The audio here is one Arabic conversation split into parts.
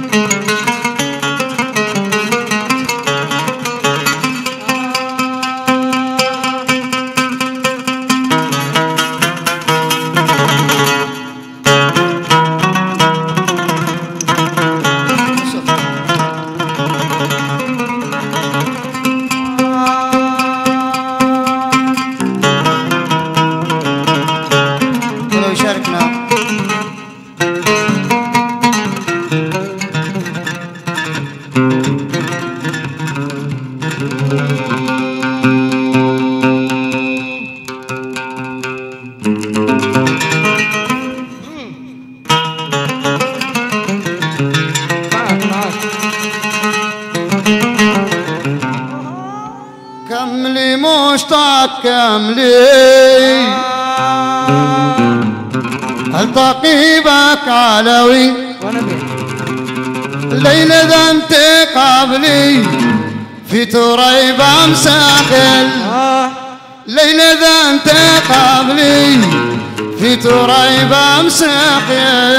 Música منطقي باك علوي ليلة انت قابلي في تريب مساخل ليلة انت قابلي في تريب مساخل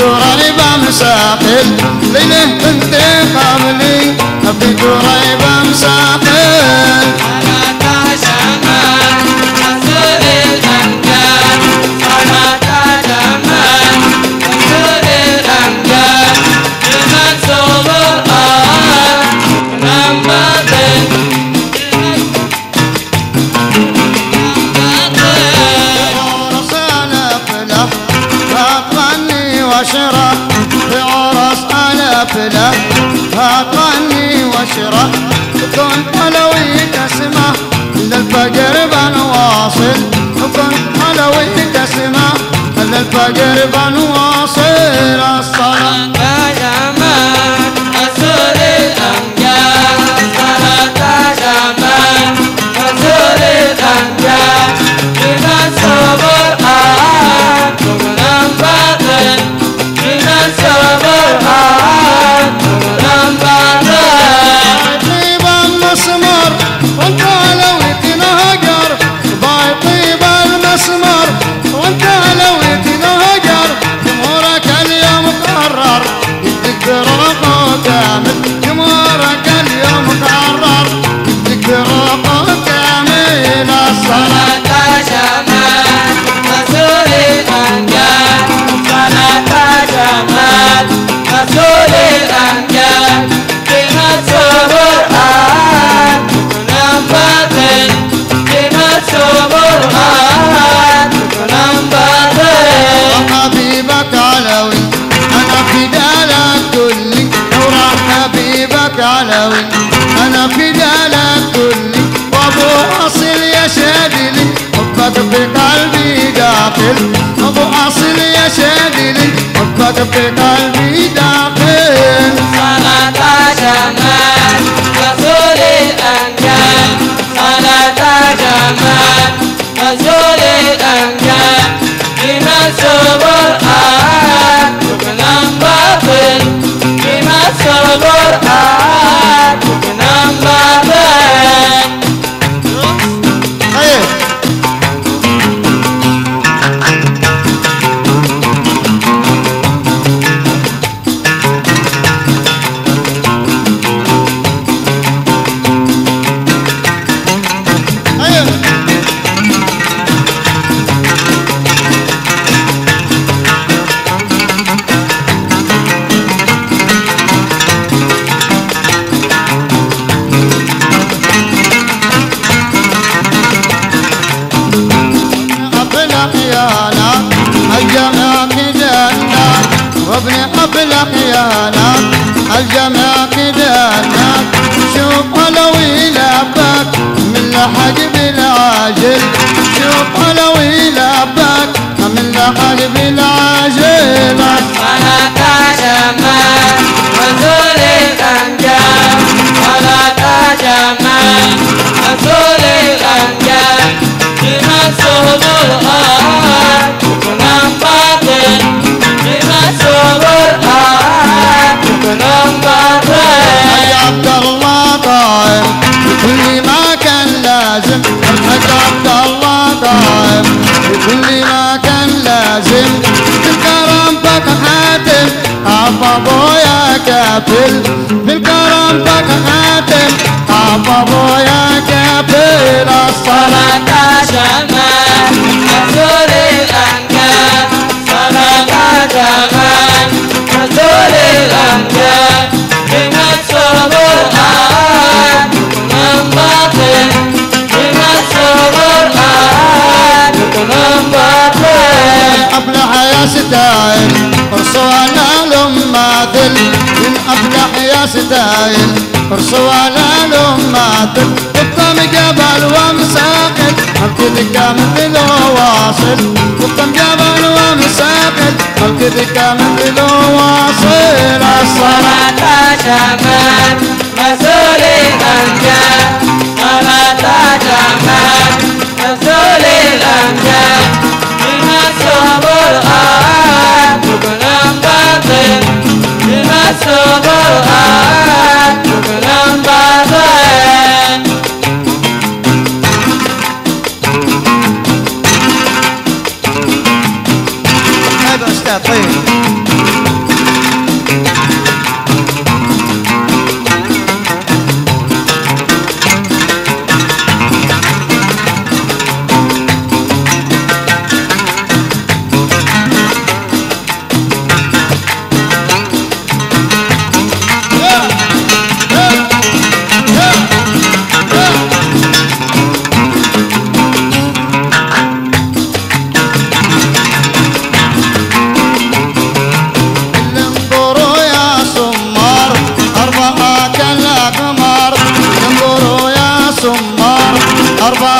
قريبة مسافر ليلة بنتي قابلي أبدي قريبة مسافر واشرب بعرس فلا فاطني وشرة وكن حلويك اسمه للفجر بنواصل وكن حلويك اسمه للفجر بنواصل الصلاة up there. كل ما كان لازم بكرمتك حاتم عفا بويا كافل بكرمتك حاتم عفا بويا ستايل رصوانا ماتل من أفلح يا ستايل رصوانا ماتل قطم جبل ومساقل أبكذك مثل واصل؟ قطم جبل ومساقل أبكذك مثل واصل؟ الصلاة شمال مسؤولي أنجاب كلا قمر ينظروا يا سمار أربعة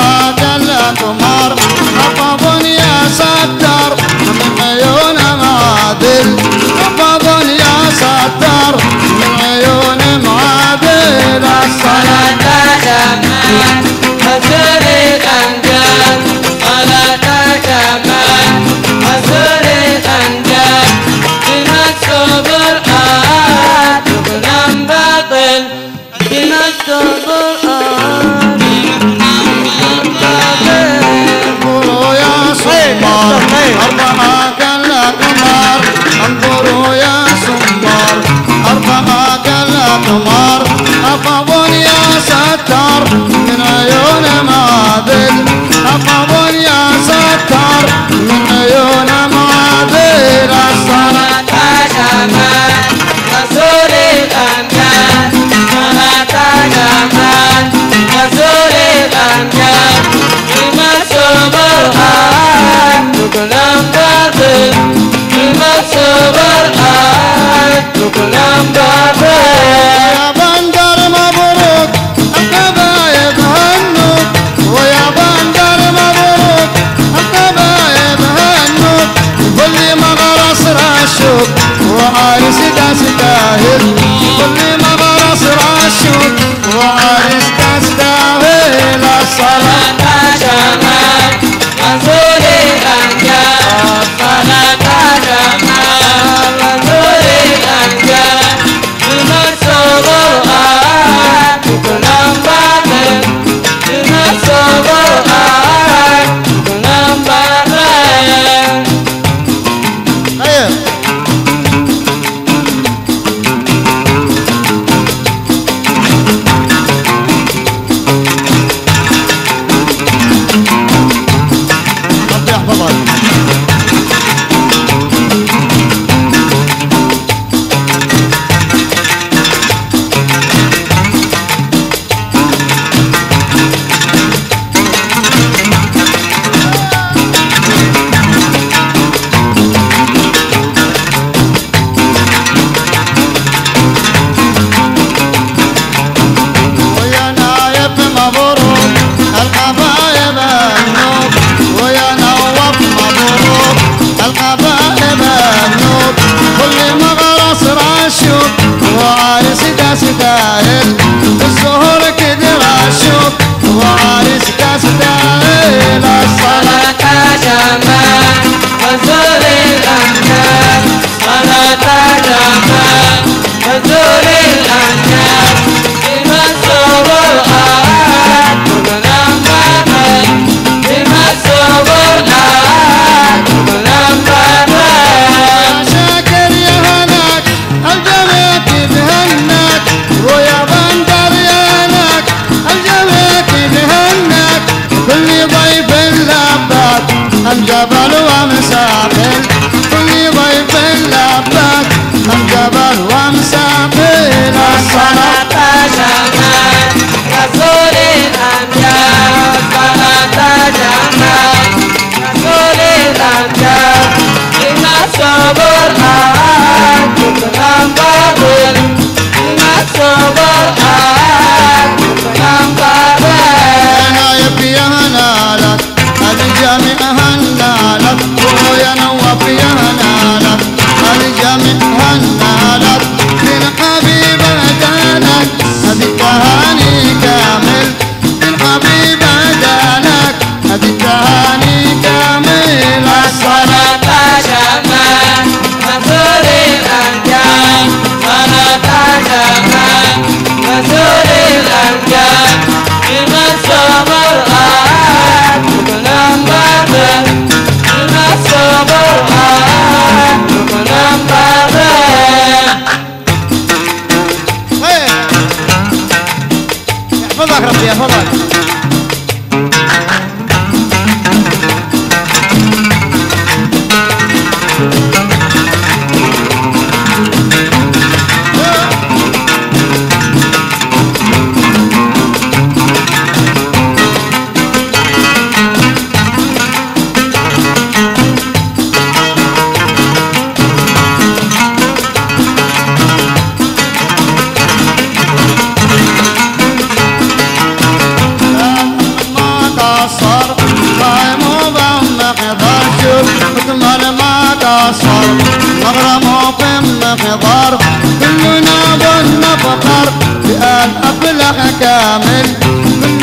خضر كلنا بن فخر بأن أفلح كامل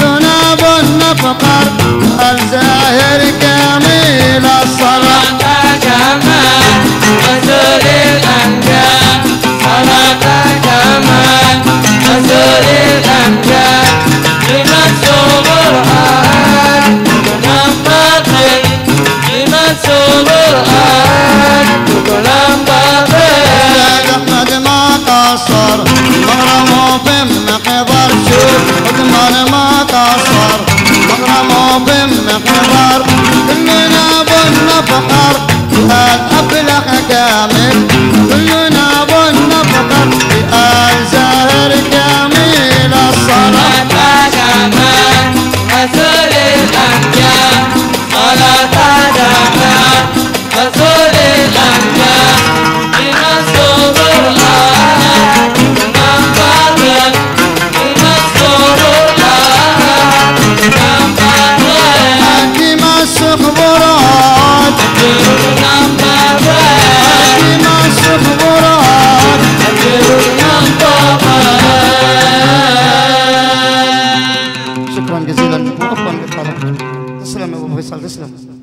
كلنا بن فخر salvação.